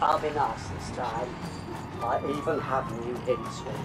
I'll be nice this time. I even have new hints for you.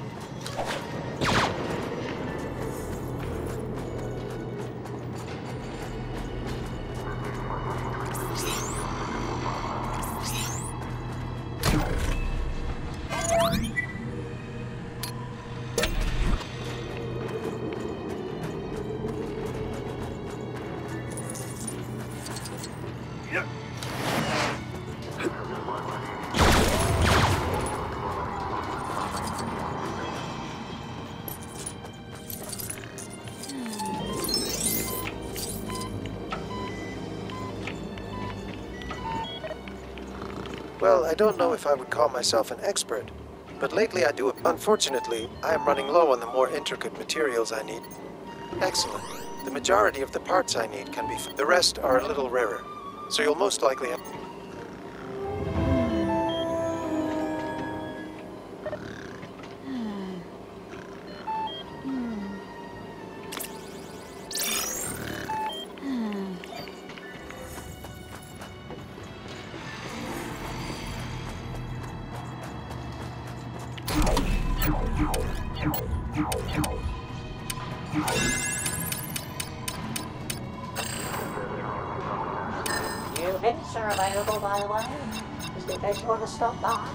Well, I don't know if I would call myself an expert, but lately I do. Unfortunately, I am running low on the more intricate materials I need. Excellent. The majority of the parts I need can be. The rest are a little rarer, so you'll most likely have. New hints are available, by the way, just in case you want to stop by.